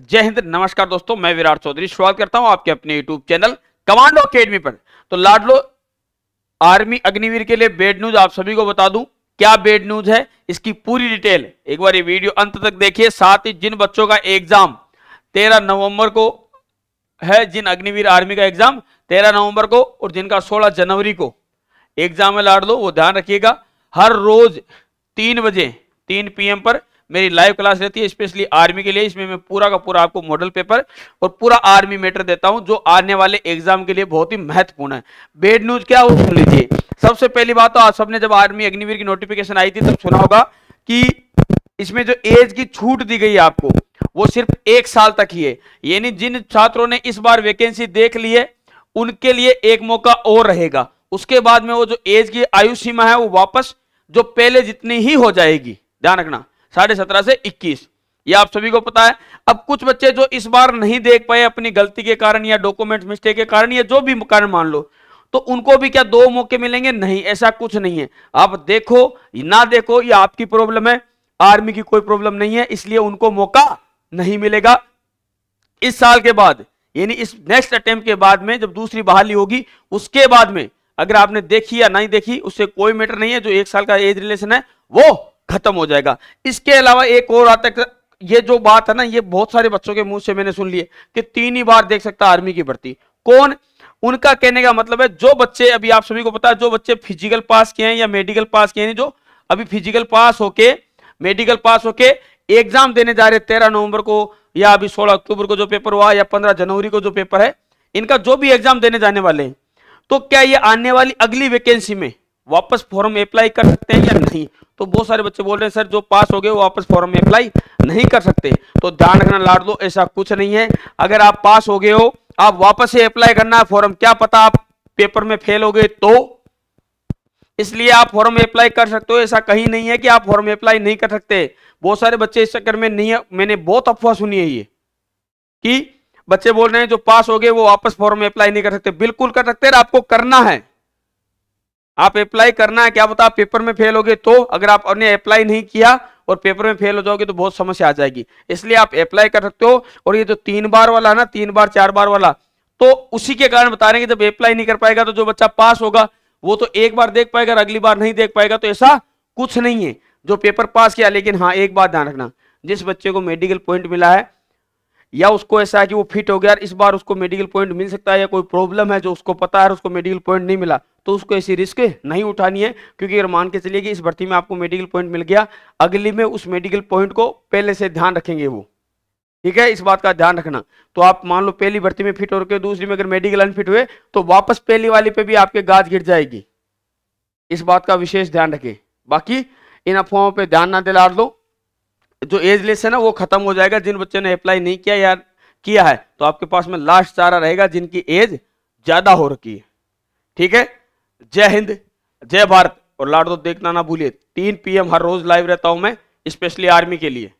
जय हिंद, नमस्कार दोस्तों, मैं विराट चौधरी स्वागत करता हूँ आपके अपने यूट्यूब चैनल कमांडो अकेडमी पर। तो लाडलो आर्मी अग्निवीर के लिए बेड न्यूज़ आप सभी को बता दूँ, क्या बेड न्यूज़ है? इसकी पूरी डिटेल एक बार ये वीडियो अंत तक देखिए, साथ ही जिन बच्चों का एग्ज़ाम तेरह नवंबर को है, जिन अग्निवीर आर्मी का एग्ज़ाम तेरह नवंबर को और जिनका सोलह जनवरी को एग्ज़ाम है लाडलो, वो ध्यान रखिएगा, हर रोज तीन बजे, तीन पीएम पर मेरी लाइव क्लास रहती है स्पेशली आर्मी के लिए। इसमें मैं पूरा का पूरा आपको मॉडल पेपर और पूरा आर्मी मैटर देता हूँ, जो आने वाले एग्ज़ाम के लिए बहुत ही महत्वपूर्ण है। बेड न्यूज़ क्या वो सुन लीजिए। सबसे पहली बात तो आप सबने जब आर्मी अग्निवीर की नोटिफिकेशन आई थी, तब सुना होगा कि इसमें जो एज की छूट दी गई आपको, वो सिर्फ़ एक साल तक ही है। यानी जिन छात्रों ने इस बार वैकेंसी देख ली है, उनके लिए एक मौका और रहेगा। उसके बाद में वो जो एज की आयु सीमा है, वो वापस जो पहले जितनी ही हो जाएगी। ध्यान रखना। साढ़े सत्रह से इक्कीस। ये आप सभी को पता है। अब कुछ बच्चे जो इस बार नहीं देख पाए अपनी गलती के कारण या डॉक्यूमेंट मिस्टेक के कारण या जो भी कारण मान लो तो उनको भी क्या दो मौके मिलेंगे? नहीं, ऐसा कुछ नहीं है। आप देखो, ना देखो, ये आपकी प्रॉब्लम है। आर्मी की कोई प्रॉब्लम नहीं है, इसलिए उनको मौका नहीं मिलेगा। इस साल के बाद, यानी इस नेक्स्ट अटेम्प्ट के बाद में, जब दूसरी बहाली होगी, उसके बाद में, अगर आपने देखी या नहीं देखी, उससे कोई मैटर नहीं है, जो एक साल का एज रिलेशन है, वो खत्म हो जाएगा। इसके अलावा एक और आता है, ये जो बात है ना, ये बहुत सारे बच्चों के मुँह से मैंने सुन लिए कि तीन ही बार देख सकता आर्मी की भर्ती। कौन? उनका कहने का मतलब है, जो बच्चे, अभी आप सभी को पता है, जो बच्चे फ़िज़िकल पास किए हैं या मेडिकल पास किए हैं, जो अभी फ़िज़िकल पास होके मेडिकल पास होके एग्ज़ाम देने जा रहे तेरह नवंबर को या अभी सोलह अक्टूबर को जो पेपर हुआ, या पंद्रह जनवरी को जो पेपर है, इनका जो भी एग्ज़ाम देने जाने वाले हैं तो क्या ये आने वाली अगली वैकेंसी में वापस फॉर्म अप्लाई कर सकते हैं या नहीं? तो बहुत सारे बच्चे बोल रहे हैं, सर, जो पास हो गए, वो वापस फॉर्म में अप्लाई नहीं कर सकते। तो ध्यान रखना लाड दो, ऐसा कुछ नहीं है। अगर आप पास हो गए हो, आप वापस से अप्लाई करना है फॉर्म क्या पता आप पेपर में फेल हो गए तो? इसलिए आप फॉर्म अप्लाई कर सकते हो, ऐसा कहीं नहीं है कि आप फॉर्म अप्लाई नहीं कर सकते। बहुत सारे बच्चे इस चक्कर में नहीं, मैंने बहुत अफवाह सुनी है ये, कि बच्चे बोल रहे हैं, जो पास हो गए, वो वापस फॉर्म अप्लाई नहीं कर सकते। बिल्कुल कर सकते आपको करना है। आप अप्लाई करना है, क्या बता पेपर में फेल हो गए तो अगर आपने अप्लाई नहीं किया और पेपर में फेल हो जाओगे तो बहुत समस्या आ जाएगी। इसलिए आप अप्लाई कर सकते हो, और ये जो तीन बार वाला है ना, तीन बार, चार बार वाला तो उसी के कारण बता रहे हैं कि जब अप्लाई नहीं कर पाएगा तो जो बच्चा पास होगा, वो तो एक बार देख पाएगा अगली बार नहीं देख पाएगा तो ऐसा कुछ नहीं है। जो पेपर पास किया, लेकिन हाँ एक बात ध्यान रखना, जिस बच्चे को मेडिकल पॉइंट मिला है या उसको ऐसा है कि वो फिट हो गया इस बार उसको मेडिकल पॉइंट मिल सकता है या कोई प्रॉब्लम है जो उसको पता है उसको मेडिकल पॉइंट नहीं मिला तो उसको ऐसी रिस्क नहीं उठानी है, क्योंकि अगर मान के चलिए कि इस भर्ती में आपको मेडिकल पॉइंट मिल गया, अगली में उस मेडिकल पॉइंट को पहले से ध्यान रखेंगे वो। ठीक है? इस बात का ध्यान रखना। तो आप मान लो पहली भर्ती में फिट हो रखे दूसरी में अगर मेडिकल अनफिट हुए तो वापस पहली वाली पे भी आपके गाज गिर जाएगी। इस बात का विशेष ध्यान रखें। बाकी इन अफवाहों पर ध्यान ना दिला दो। जो एज लेस है ना, वो खत्म हो जाएगा। जिन बच्चों ने अप्लाई नहीं किया यार, किया है तो आपके पास में लास्ट चारा रहेगा जिनकी एज ज़्यादा हो रखी है। ठीक है? जय हिंद, जय भारत। और लाडो देखना ना भूलिए, तीन पीएम हर रोज लाइव रहता हूँ मैं स्पेशली आर्मी के लिए।